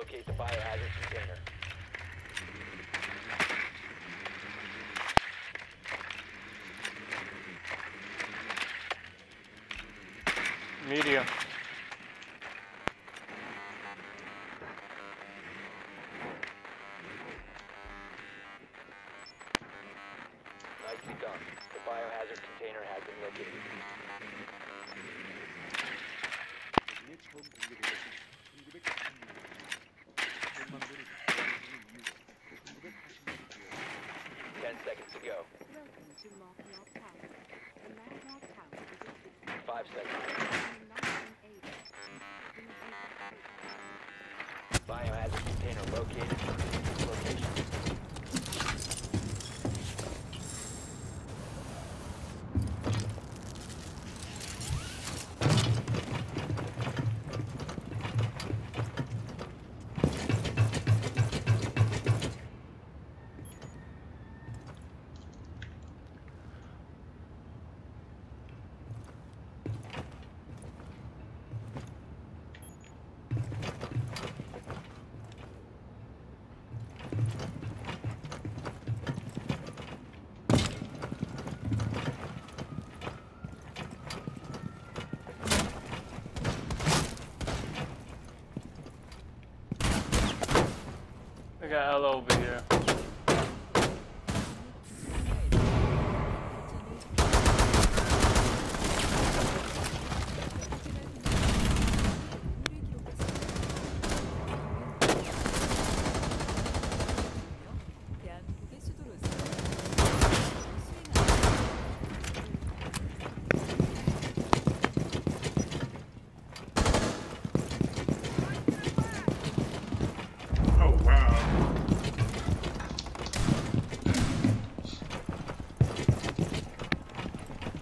Locate the biohazard container. Media.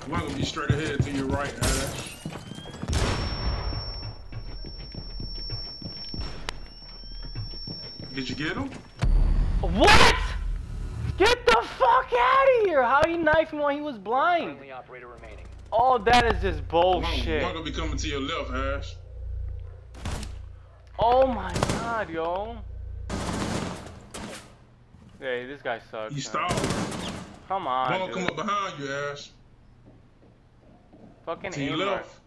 I'm not gonna be straight ahead to your right, Ash. Did you get him? What? Get the fuck out of here! How he knifed me while he was blind? Friendly operator remaining. Oh, that is just One, bullshit. one gonna be coming to your left, Ash. Oh my god, yo. Hey, this guy sucks. You man. stalled. Come One on, gonna come up behind you, Ash. Fucking To your left.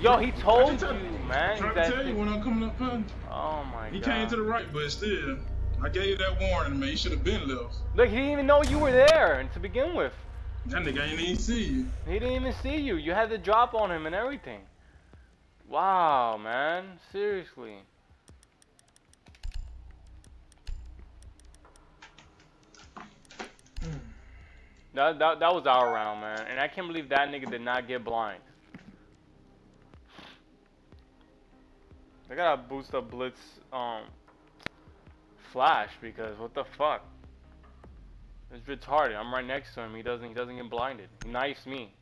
Yo, he told you, man. Trying that- to tell you when I'm coming up behind. oh my He god. He came to the right, but still, I gave you that warning, man. You should have been left. Look, he didn't even know you were there to begin with. That nigga ain't even see you. He didn't even see you. You had the drop on him and everything. Wow, man. Seriously. That, that, that was our round, man. And I can't believe that nigga did not get blind. I gotta boost up Blitz um Flash because what the fuck? It's retarded. I'm right next to him. He doesn't he doesn't get blinded. He knifes me.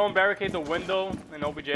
Someone barricade the window in OBJ.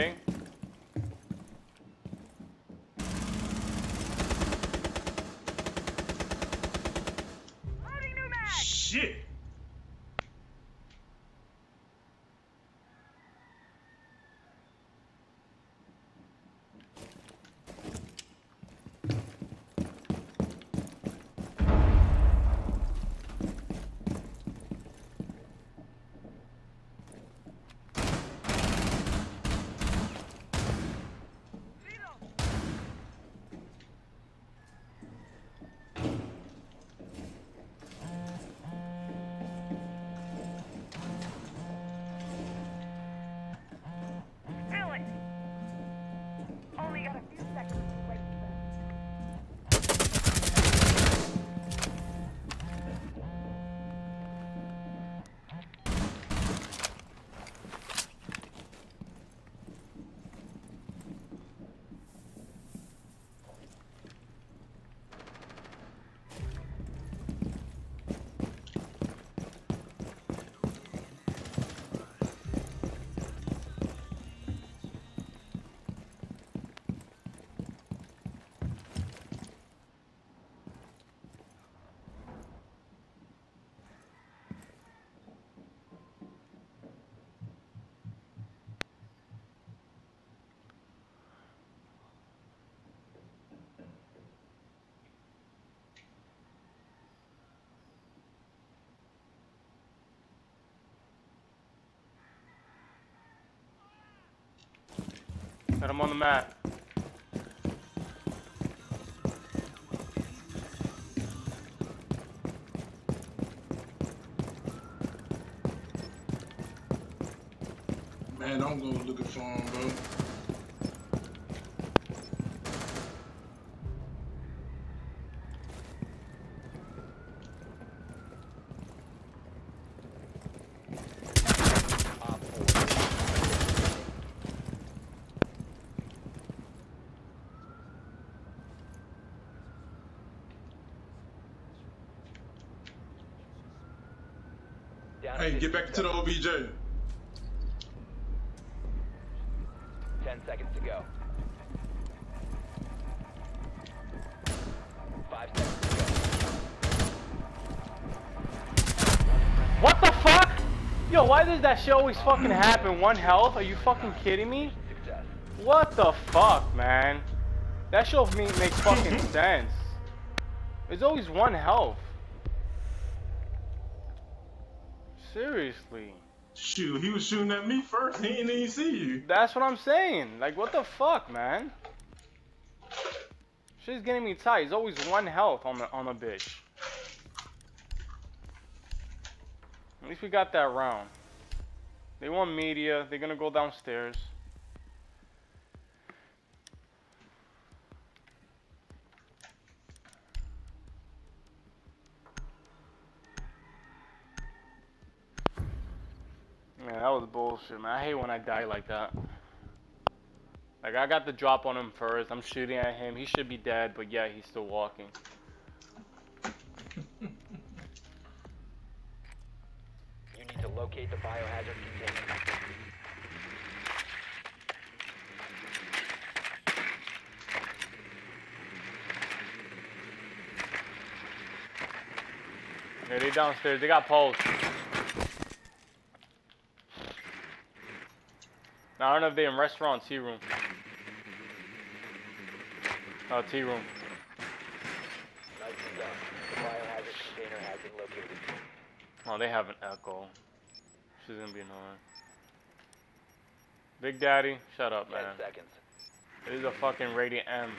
Got him on the mat. Man, don't go looking for him, bro. Op 4. Down Hey, 15 get back to the. OBJ. 10 seconds to go. 5 seconds to go. What the fuck? Yo, why does that shit always fucking happen? One health? Are you fucking kidding me? Success. What the fuck, man? That shit makes fucking sense. There's always one health. Seriously. Shoot, he was shooting at me first. He didn't even see you. That's what I'm saying. Like, what the fuck, man? Shit's getting me tight. There's always one health on the on the bitch. At least we got that round. They want media. They're gonna go downstairs. Bullshit, man. I hate when I die like that. Like, I got the drop on him first. I'm shooting at him. He should be dead, but yeah, he's still walking. You need to locate the biohazard container. Yeah, they downstairs. They got poles. I don't know if they're in restaurant, tea room. Oh, tea room. Nicely done. The biohazard container has been located. Oh, they have an echo. She's gonna be annoying. Big Daddy, shut up, 10 man. seconds. It is a fucking rated M.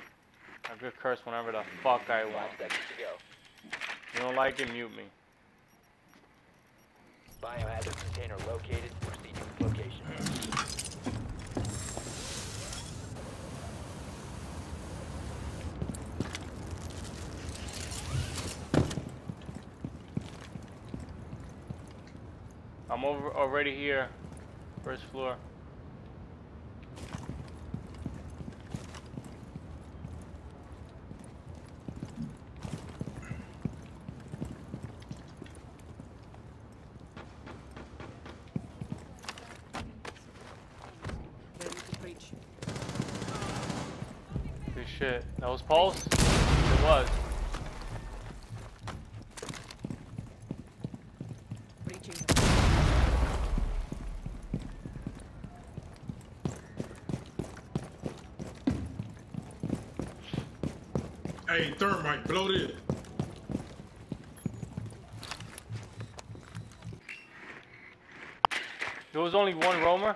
I could curse whenever the fuck I 5 want. seconds to go. You don't like it, mute me. Biohazard container located. Proceed to its location. I'm over already here. First floor. Good shit. That was Pulse? It was. Thermite, blow this. There was only one roamer.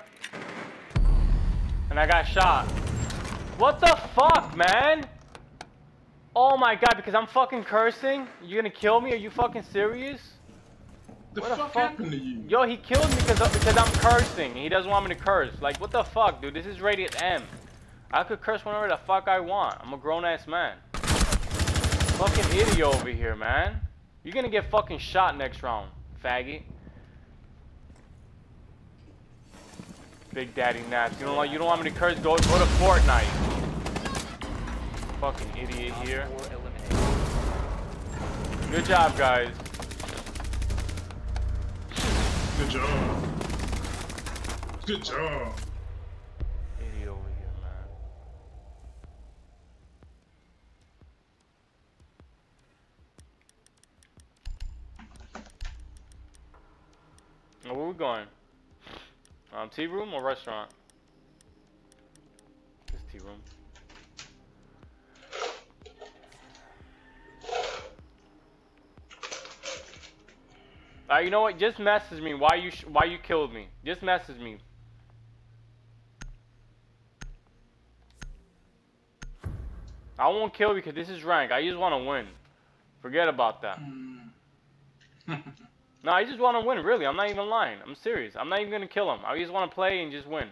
And I got shot. What the fuck, man? Oh my god, because I'm fucking cursing? You're gonna kill me? Are you fucking serious? The What the fuck, fuck? happened to you? Yo, he killed me because because I'm cursing. He doesn't want me to curse. Like, what the fuck, dude? This is rated M. I could curse whenever the fuck I want. I'm a grown ass man. Fucking idiot over here, man. You're gonna get fucking shot next round, faggot. Big Daddy Naps. You don't like you don't want me to curse? Go go to Fortnite. Fucking idiot here. 4 eliminated. Good job, guys. Good job. Good job. Idiot over here, man. Now, where we going? Um, tea room or restaurant? This tea room. Uh, you know what? Just message me why you why you killed me. Just message me. I won't kill you because this is rank. I just want to win. Forget about that. No, I just want to win. Really, I'm not even lying. I'm serious. I'm not even gonna kill him. I just want to play and just win.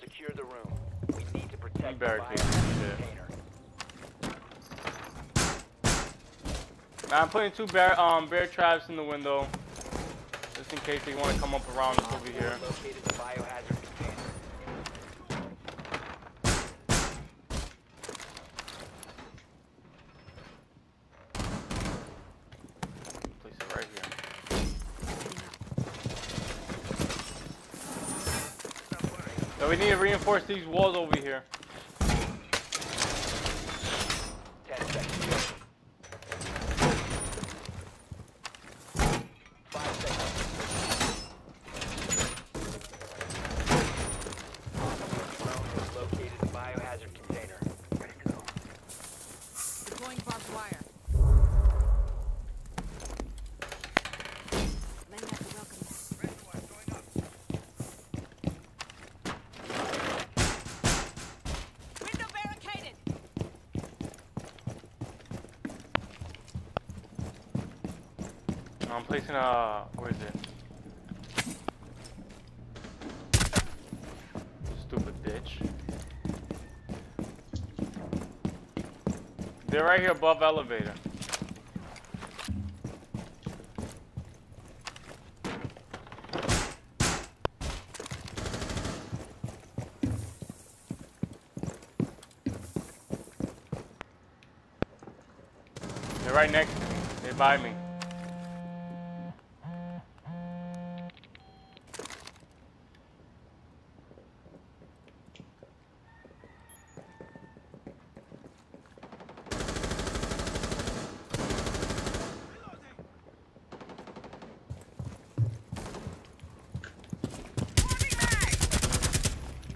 Secure the room. We need to protect the container. Now I'm putting two bear um bear traps in the window, just in case they want to come up around us over here. Located the biohazard container. Place it right here. So we need to reinforce these walls over here. Ten seconds. Five seconds. Drone has located the biohazard container. Ready to go. Deploying barbed wire. Laying out the welcome mat. Window barricaded. I'm placing a where is it? Stupid bitch. They're right here above elevator. They're right next to me. They're by me.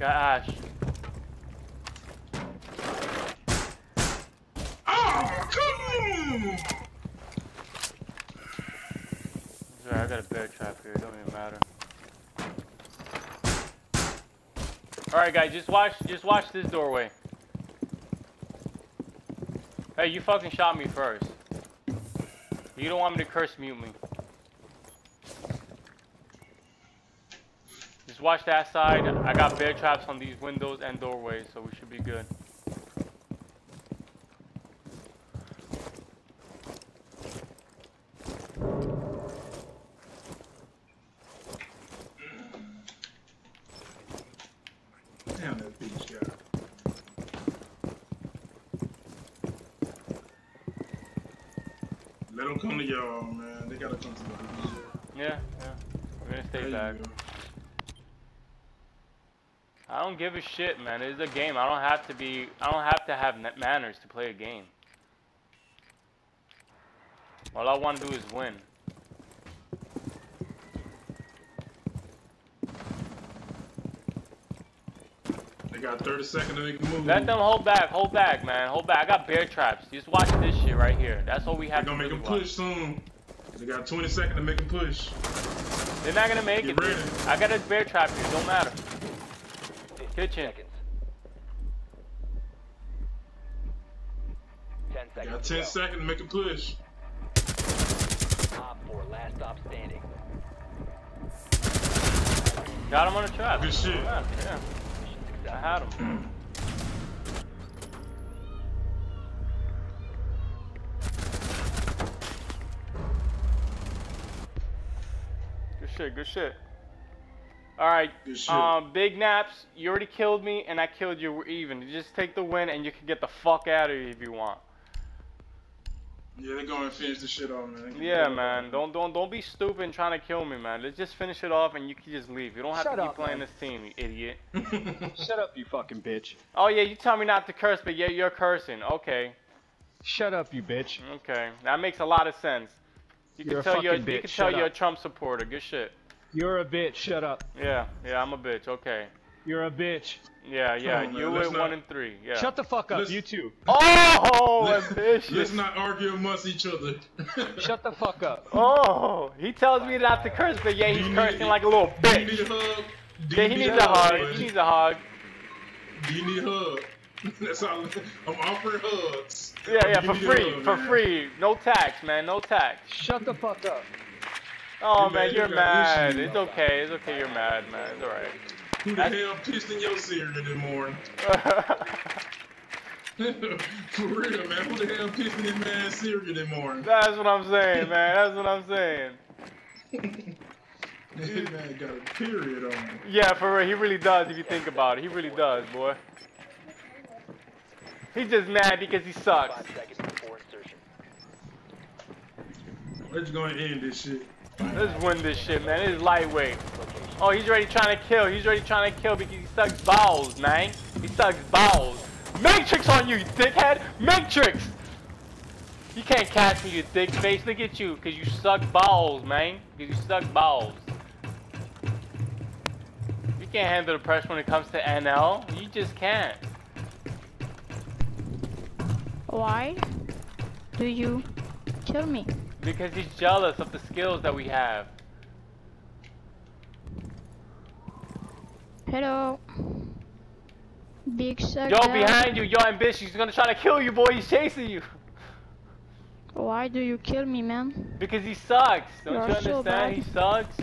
Got Ash. Oh, come on! Sorry, I got a bear trap here. It don't even matter. All right, guys, just watch. Just watch this doorway. Hey, you fucking shot me first. You don't want me to curse mute me. Just watch that side. I got bear traps on these windows and doorways, so we should be good. Damn that bitch guy. Let them come to y'all, man. They gotta come to the Yeah, yeah. We're gonna stay back. I don't give a shit, man. It's a game. I don't have to be. I don't have to have manners to play a game. All I want to do is win. They got 30 seconds to make a move. Let them hold back. Hold back, man. Hold back. I got bear traps. Just watch this shit right here. That's all we have They're to gonna make really them push soon. They got 20 seconds to make them push. They're not gonna make Get it. ready. I got a bear trap here. Don't matter. 15 Kitchen. seconds. Ten seconds. got 10 seconds to make a push. Op 4, last stop standing. Got him on a trap. Good shit. Yeah, yeah. I had him. Good shit, good shit. Alright, um, Big Naps, you already killed me and I killed you, we're even. You just take the win and you can get the fuck out of here if you want. Yeah, they're going to finish the shit off, man. Yeah, do it. man. Don't don't don't be stupid and trying to kill me, man. Let's just finish it off and you can just leave. You don't have Shut to keep up, playing man. this team, you idiot. Shut up, you fucking bitch. Oh yeah, you tell me not to curse, but yeah, you're cursing. Okay. Shut up, you bitch. Okay, that makes a lot of sense. You You're can tell you're, fucking you can tell Shut you're a. Trump supporter. Good shit. You're a bitch. Shut up. Yeah, yeah, I'm a bitch. Okay. You're a bitch. Yeah, yeah, on, man, you let's win not- one and three. Yeah. Shut the fuck up, Listen- you too. Oh, Let's ambitious. not argue amongst each other. Shut the fuck up. Oh, he tells me not to curse, but yeah, he's you cursing need- like a little Do you need bitch. a hug? Do Yeah, he need needs a a hug. He needs a hug. Do you need a hug? That's all. I'm offering hugs. Yeah, yeah, Give for free, hug, for man. free. No tax, man, no tax. Shut the fuck up. Oh You man, mad, you're you mad. It's okay, it's okay. You're mad, man. It's alright. Who the hell pissed in your cereal this morning? For real, man. Who the hell pissed in this man's cereal this morning? That's what I'm saying, man. That's what I'm saying. This man got a period on him. Yeah, for real, he really does. If you think about it, he really does, boy. He's just mad because he sucks. Let's go insertion. We're just gonna end this shit. Let's win this shit, man. Is lightweight. Oh, he's already trying to kill. He's already trying to kill because he sucks balls, man. He sucks balls. Matrix on you, you dickhead. Matrix. You can't catch me, you dick face. Look at you, because you suck balls, man. Because you suck balls. You can't handle the pressure when it comes to NL. You just can't. Why do you kill me? Because he's jealous of the skills that we have. Hello. Big suck. Yo, behind you, yo, ambitious. He's gonna try to kill you, boy. He's chasing you. Why do you kill me, man? Because he sucks. Don't You're you understand? bad. He sucks.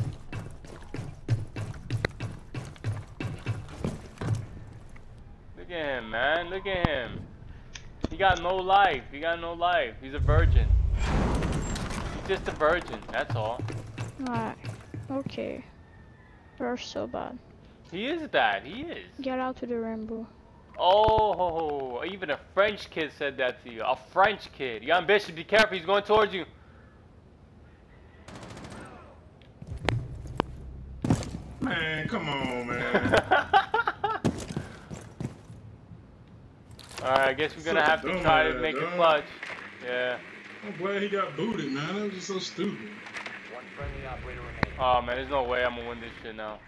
Look at him, man. Look at him. He got no life. He got no life. He's a virgin. He's just a virgin. That's all. Alright. Okay. You're so bad. He is bad, He is. Get out to the rainbow. Oh, even a French kid said that to you. A French kid. You ambitious. Be careful. He's going towards you. Man, come on, man. Alright, I guess we're gonna Such have to try to make a clutch. Yeah. Oh, I'm glad he got booted, man. That was just so stupid. One friendly operator remaining. Oh man, there's no way I'm gonna win this shit now.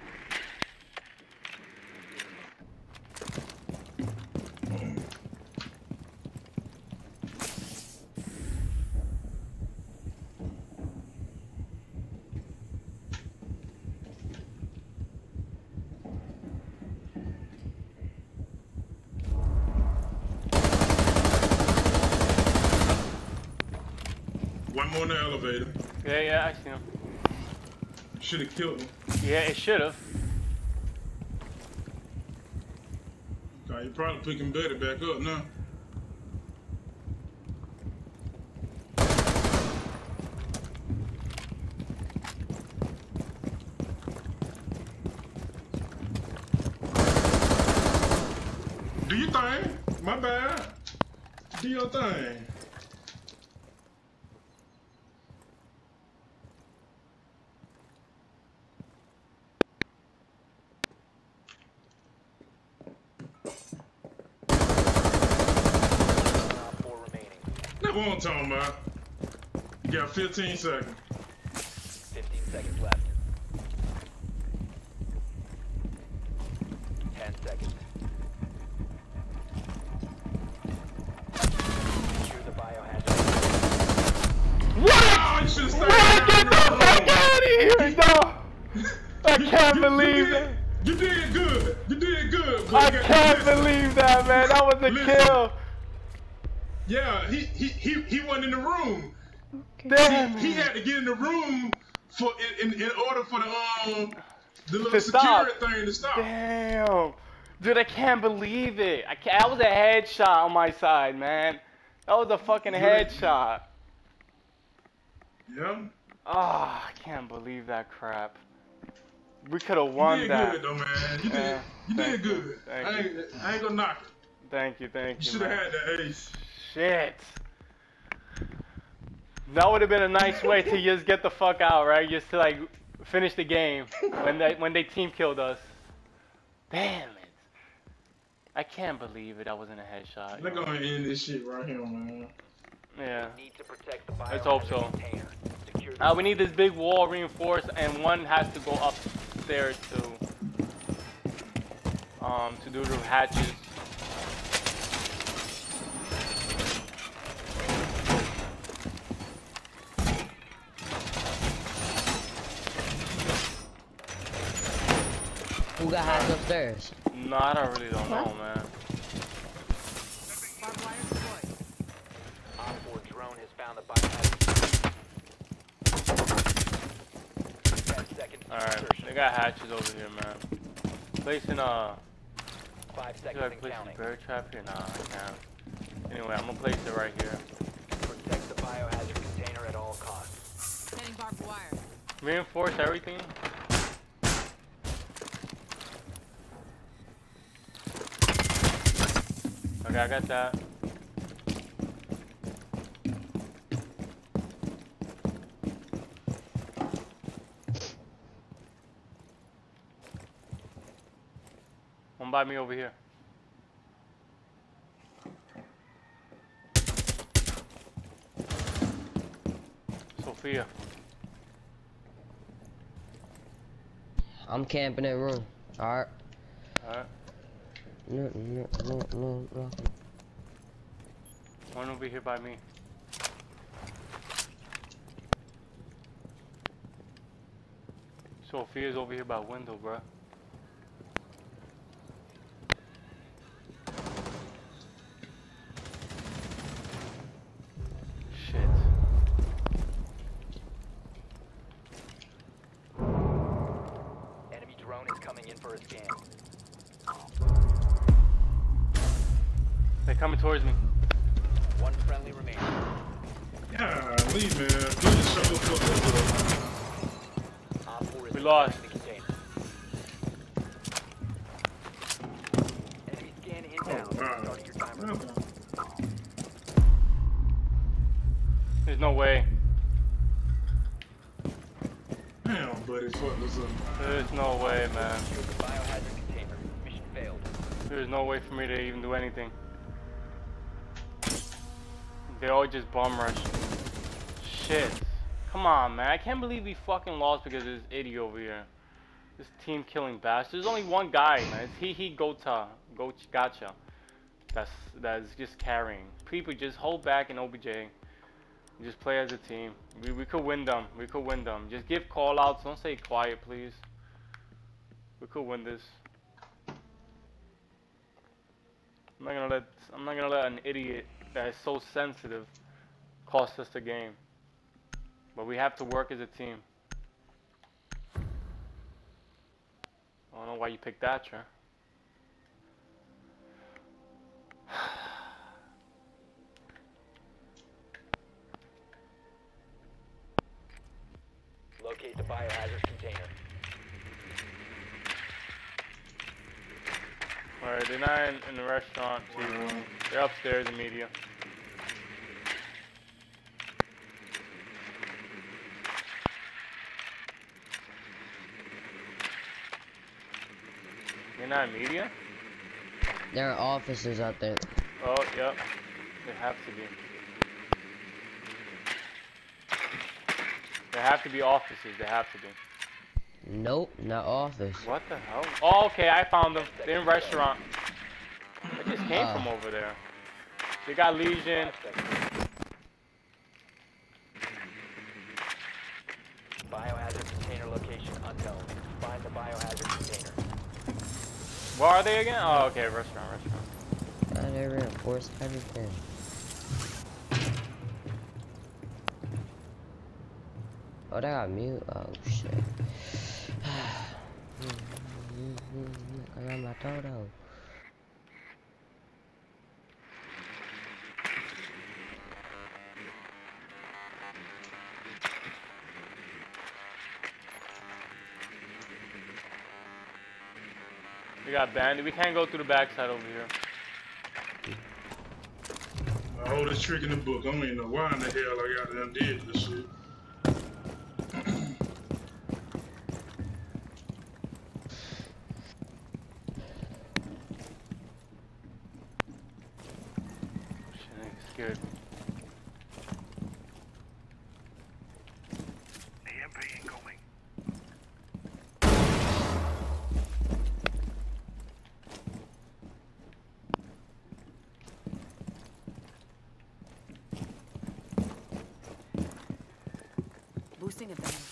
One more in the elevator. Yeah, yeah, I see him. Should have killed him. Yeah, it should have. God, you probably picking Betty back up now. Do your thing. My bad. Do your thing. That's what I'm talking about. You got 15 seconds. 15 seconds left. 10 seconds. Secure the biohazard. Oh, you should have What? Get the fuck out of here! No! I can't believe you it! You did good. You did good. but I can't listen, believe that, man. That was a Listen. kill. In the room. Okay. Damn. He had to get in the room for in, in, in order for the um the little security stop. thing to stop. Damn. Dude, I can't believe it. I can't, that was a headshot on my side, man. That was a fucking Dude. headshot. Yeah. Ah, I can't believe that crap. We could have won You did that. good though, man. You did Yeah, you thank did you, good. thank I ain't, I ain't gonna knock it. Thank you, thank You you, should have had the ace. Shit. That would have been a nice way to just get the fuck out, right? Just to like finish the game when they when they team killed us. Damn it. I can't believe it. I wasn't a headshot. They're gonna end this shit right here, man. Yeah. Need to protect the Let's hope so. container. Uh, we need this big wall reinforced, and one has to go upstairs to um to do the hatches. who got hacked upstairs? No, I don't really don't what? know, man. Alright, they got hatches over here, man. Placing a. Five seconds a bear trap here? Nah, I can't. Anyway, I'm gonna place it right here. Protect the biohazard container at all costs. Reinforce everything. Okay, I got that. One by me over here. Sophia. I'm camping in room. Alright. Alright. No, no, no, no, no. One over here by me. Sophia's over here by window, bruh. Shit. Enemy drone is coming in for a scan. They're coming towards me. Golly, man. Please show the fuck up. Op 4 We lost. protecting the container. Enemy scan inbound. Wow. Starting your timer. There's no way. Damn, buddy, fuck this up. There's no way, man. Secure the biohazard container. Mission failed. There's no way for me to even do anything. They all just bomb rush. Shit. Come on, man. I can't believe we fucking lost because of this idiot over here. This team killing bastard. There's only one guy, man. It's he he Gota. Go gotcha. That's that's just carrying. People just hold back in OBJ. Just play as a team. We we could win them. We could win them. Just give call outs. Don't stay quiet, please. We could win this. I'm not gonna let I'm not gonna let an idiot that is so sensitive cost us the game. But we have to work as a team. I don't know why you picked that, Thatcher. Locate the biohazard container. Alright, they're not in, in the restaurant too. They're upstairs in media. You're not in media? There are officers out there. Oh, yep. They have to be. There have to be offices. They have to be. Nope, not office. What the hell? Oh, okay, I found them. They're in restaurant. They just came Ah. from over there. They got Lesion. Biohazard container location unknown. Find the biohazard Where are they again? Oh, okay, restaurant, restaurant. Uh, God, they reinforce everything. Oh, they got mute. Oh, shit. Hmm, hmm, hmm, Caramba, todo. We got bandit. We can't go through the backside over here. I hold this trick in the book. I don't even know why in the hell I got them did this. Shit, nigga scared me. Boosting advantage.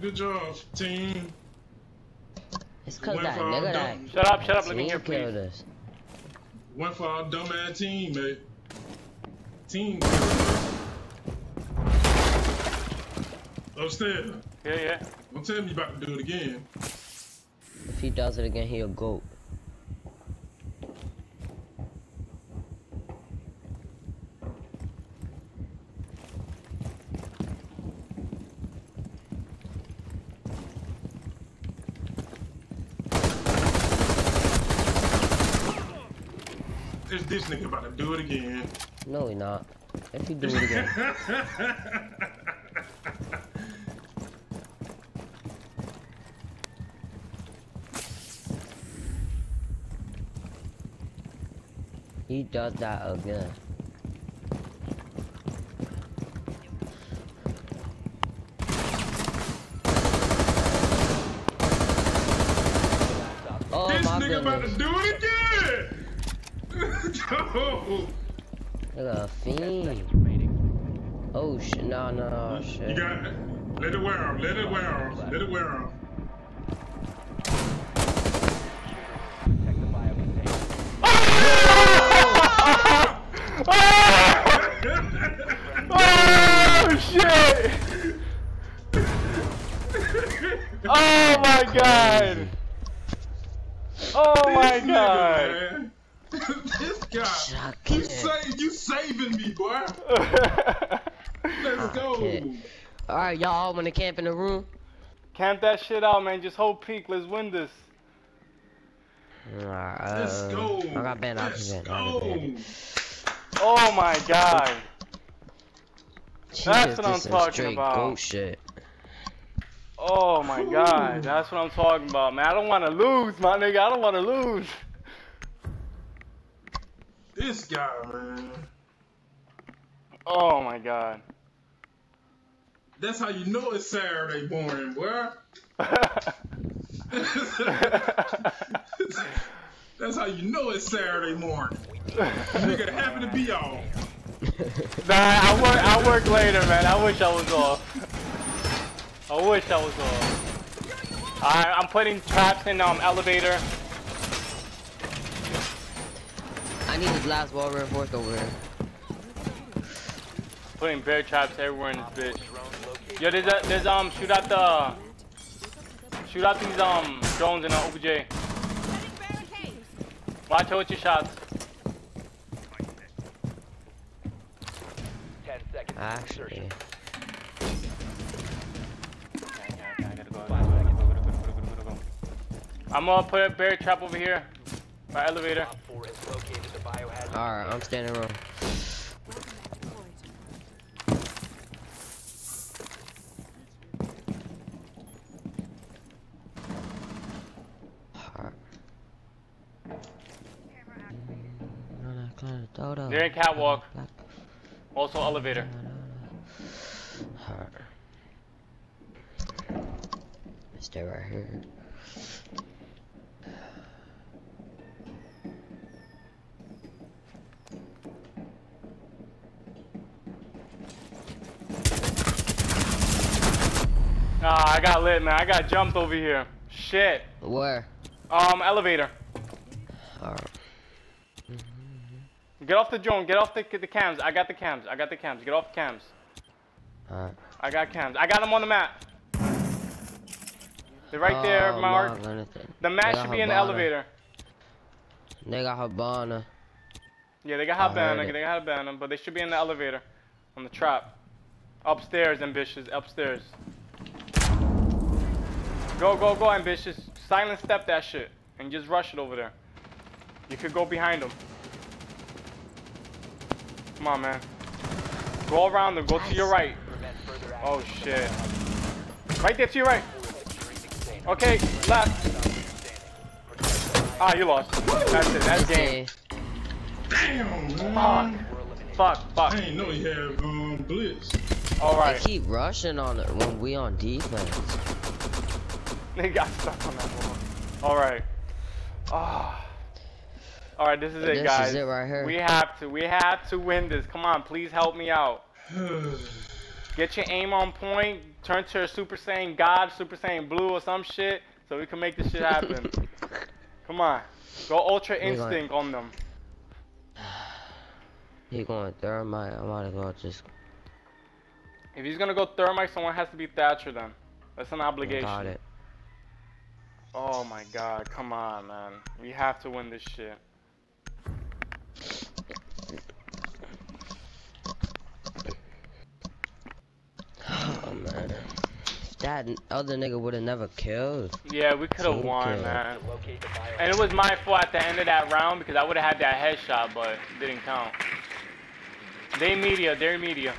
Good job, team. It's cause Went that nigga that Shut up, shut up. Let me team hear, killed please. us. Went for our dumb ass team, mate. Team. Upstairs. Yeah, yeah. Don't tell me you about to do it again. If he does it again, he a This, this nigga about to do it again. No, he not. If he do it again, he does that again. Oh this nigga about to do it. Look at a fiend. Oh shit, no, no, no, You got it. Let it wear off. Let it wear off. Let it wear off. Protect the bio container. Oh shit! Oh my god! Oh my This nigga, god! man. this guy. Shut You, it. sa- you saving me, boy. Let's go. Okay. Alright, y'all wanna camp in the room? Camp that shit out, man. Just hold peak. Let's win this. Alright, Let's uh, go. I got banned Let's event. I got go. banned. Oh my god. She That's what I'm talking about. goat shit. Oh my god. That's what I'm talking about, man. I don't want to lose, my nigga. I don't want to lose. This guy, man. Oh my god. That's how you know it's Saturday morning, boy. That's how you know it's Saturday morning. Nigga happen to be off. Nah, I work. I work later, man. I wish I was off. I wish I was off. Alright, I'm putting traps in um elevator. I need this last wall reinforced over here. Putting bear traps everywhere in this bitch. Yo, there's a, there's um shoot out the shoot out these um drones in the OBJ. Watch out with your shots. Ten seconds. Actually. I'm gonna put a bear trap over here by elevator. Op 4 has located the biohazard alright, I'm standing room. Catwalk. Also elevator. Stay right here. Ah, I got lit, man. I got jumped over here. Shit. Where? Um, elevator. Alright. Get off the drone. Get off the the cams. I got the cams. I got the cams. Get off the cams. Alright. I got cams. I got them on the map. They're right there, Oh, Mark. Mark. The map should be in the elevator. They got Habana. Yeah, they got Habana. They got Habana, but they should be in the elevator. On the trap. Upstairs, ambitious. Upstairs. Go, go, go, ambitious. Silent step that shit. And just rush it over there. You could go behind them. Come on, man. Go around them. Go to your right. prevent further action. Oh, shit. Right there to your right. Okay, left. Ah, you lost. That's it. That's game. Damn, Fuck. man. Fuck, fuck. I ain't know he had um blitz. They Alright. keep rushing on it when we on defense. They got stuck on that one. Alright. Ah. Alright, this is it, This guys. is it right here. We have to. We have to win this. Come on, please help me out. Get your aim on point. Turn to a Super Saiyan God, Super Saiyan Blue, or some shit, so we can make this shit happen. Come on, go Ultra We gonna- Instinct on them. He going thermite. I might as well just If he's gonna go Thermite, someone has to be Thatcher then. That's an obligation. got it. Oh my god, come on, man. We have to win this shit. That other nigga would have never killed. Yeah, we could have won, kill. man. Locate the biohazard. And it was my fault at the end of that round because I would have had that headshot, but it didn't count. They media, they're media.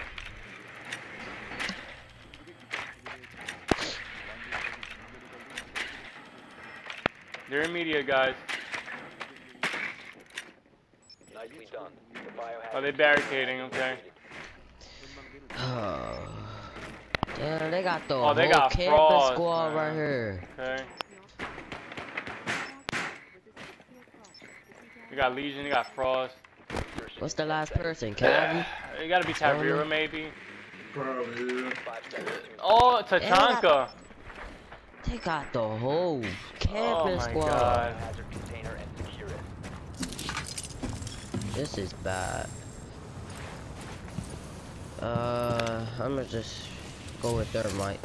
They're media, guys. Nicely done. The biohazard Are they barricading? Okay. Oh. Oh. Damn, they got the Oh, they whole got campus frost, squad man. right here. Okay. We got Lesion, you got Frost. What's the last person? seconds. Cavi? It gotta be Caveira, maybe. Probably, yeah. Five Oh, Tachanka. They got the whole Oh campus my squad. god. biohazard container and secure it. This is bad. Uh, I'm gonna just go with thermite.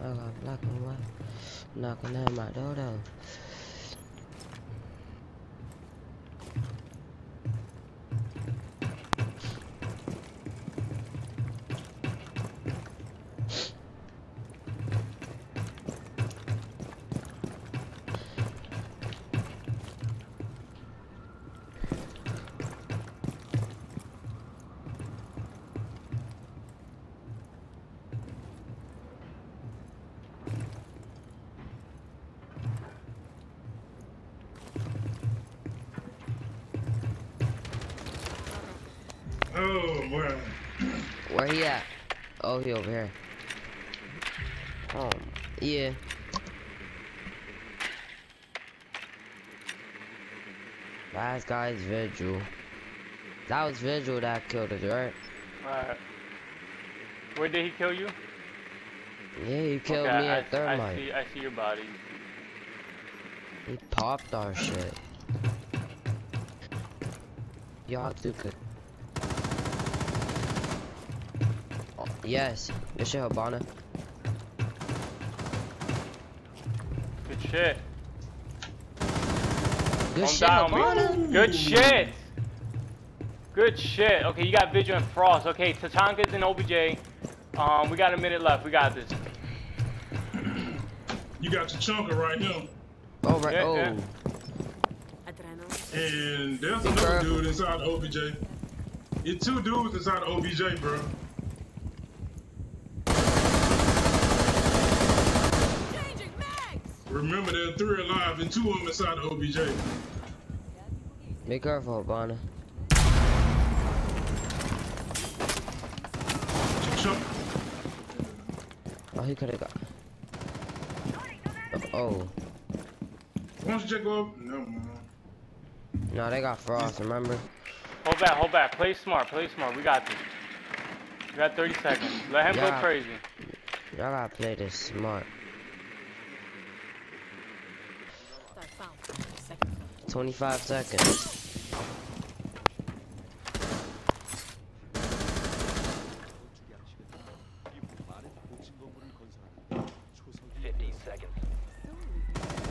I got black and white. Gonna have my dodo. Oh That was Vigil that killed us, right? Alright. Where did he kill you? Yeah, he killed okay, me I, at I thermite. see, I see your body. He popped our shit. Y'all do good. Oh, yes, shit, Habana. Good shit. Good shit, die on Good shit. Good shit. Okay, you got Vigil and Frost. Okay, Tachanka's in OBJ. Um, we got a minute left. We got this. You got your chunker right now. Oh, right. Yeah, oh, yeah. Adrenaline. And there's another dude inside the OBJ. It's two dudes inside the OBJ, bro. Remember, there are three alive and two of them inside the OBJ. be careful, Habana. Your chunk. Oh, he could have got. Oh, oh, Why don't you just go up? No, man. no, they got frost. Remember? Hold back, hold back. Play smart, play smart. We got this. We got 30 seconds. Let him Yeah. go crazy. Y'all gotta play this smart. I found. Second. 25 seconds.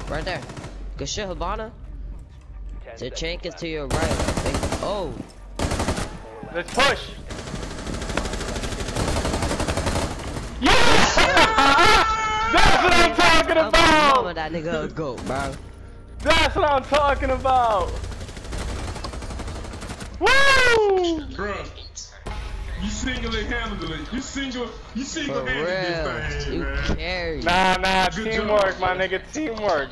Right there. Good shit, Habana. The chink is to your right. Oh, Let's push. Yeah! That's what I'm talking about. I'm about. that nigga goat, bro. That's what I'm talking about. Woo! Bruh. You single-handedly, you single, you single-handed this real. thing, You man. carry. Nah, nah, Good teamwork, job. my nigga, teamwork.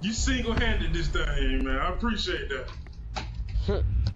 You single-handed this thing, man. I appreciate that.